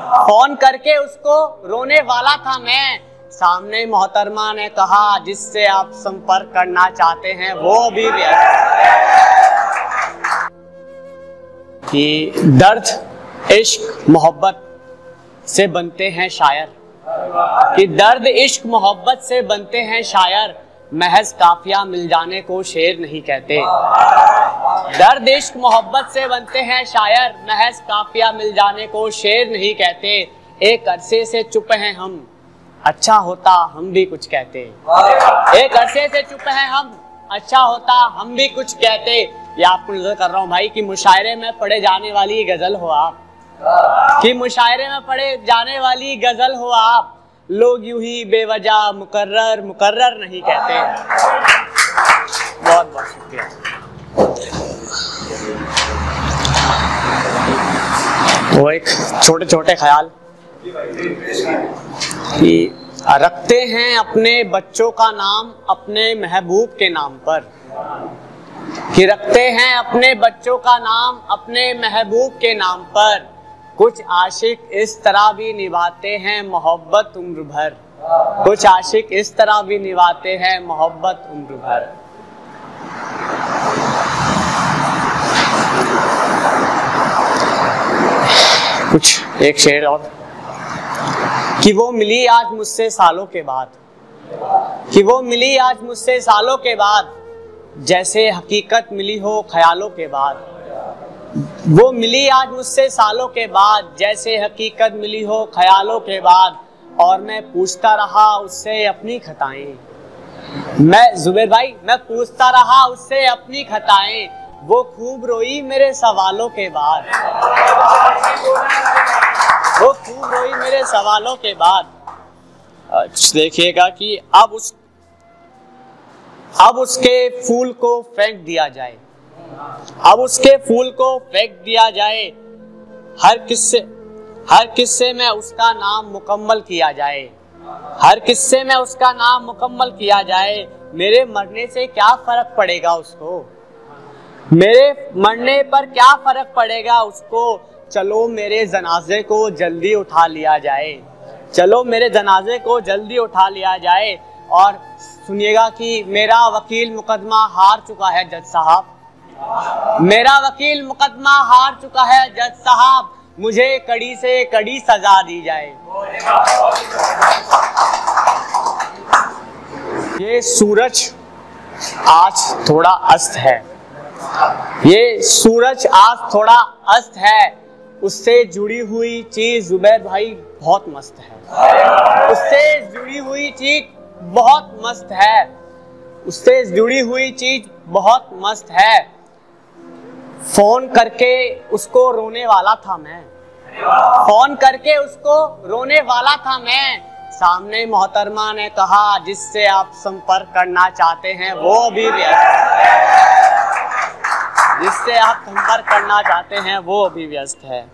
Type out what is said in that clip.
Phone करके उसको रोने वाला था मैं। सामने मोहतरमा ने कहा, जिससे आप संपर्क करना चाहते हैं, वो भी कि दर्द, इश्क, मोहब्बत से बनते हैं शायर। कि दर्द, इश्क, मोहब्बत से बनते हैं शायर। महज काफिया मिल जाने को शेर नहीं कहते। दर्द, इश्क, मोहब्बत से बनते हैं शायर। महज काफिया मिल जाने को शेर नहीं कहते। एक अरसे से चुप हैं हम। अच्छा होता हम भी कुछ कहते। एक अरसे से चुप हैं हम। अच्छा होता हम भी कुछ कहते। ये आपको नज़र कर रहा हूँ भाई कि मुशायरे में पढ़े जाने वाली गज़ल हो आप। कि मुशायरे में पढ़े जाने वाली गज़ल हो आप। लोग यूँ ही बेवजह मुकर्र मुकर्र नहीं कहते बहुत बहुत शुक्रिया। वो एक छोटे छोटे ख्याल कि रखते हैं अपने बच्चों का नाम अपने महबूब के नाम पर। कि रखते हैं अपने बच्चों का नाम अपने महबूब के नाम पर। कुछ आशिक इस तरह भी निभाते हैं मोहब्बत उम्र भर। कुछ आशिक इस तरह भी निभाते हैं मोहब्बत उम्र भर। कुछ एक शेर और। कि वो मिली आज मुझसे सालों के बाद। कि वो मिली आज मुझसे सालों के बाद। जैसे हकीकत मिली हो ख्यालों के बाद। वो मिली आज मुझसे सालों के बाद, जैसे हकीकत मिली हो ख्यालों के बाद। और मैं पूछता रहा उससे अपनी खताएँ। मैं, जुबेर भाई, मैं पूछता रहा उससे अपनी खताएँ। वो खूब रोई मेरे सवालों के बाद। वो खूब रोई मेरे सवालों के बाद। देखिएगा कि अब उस, अब उसके फूल को फेंक दिया जाए। अब उसके फूल को फेंक दिया जाए। हर किस्से हर किस्से में उसका नाम मुकम्मल किया जाए। हर किस्से में उसका नाम मुकम्मल किया जाए। मेरे मरने से क्या फ़र्क पड़ेगा उसको? मेरे मरने पर क्या फ़र्क पड़ेगा उसको? चलो मेरे जनाजे को जल्दी उठा लिया जाए। चलो मेरे जनाजे को जल्दी उठा लिया जाए। और सुनिएगा कि मेरा वकील मुकदमा हार चुका है जज साहब। मेरा वकील मुकदमा हार चुका है, जज साहब, मुझे कड़ी से कड़ी सजा दी जाए। ये सूरज आज थोड़ा अस्त है। ये सूरज आज थोड़ा अस्त है। उससे जुड़ी हुई चीज़ जुबैर भाई बहुत मस्त है। उससे जुड़ी हुई चीज़ बहुत मस्त है। उससे जुड़ी हुई चीज़ बहुत मस्त है। फ़ोन करके उसको रोने वाला था मैं। फ़ोन करके उसको रोने वाला था मैं। सामने मोहतरमा ने कहा, जिससे आप संपर्क करना चाहते हैं, वो भी व्यस्त जिससे आप संपर्क करना चाहते हैं, वो भी व्यस्त है।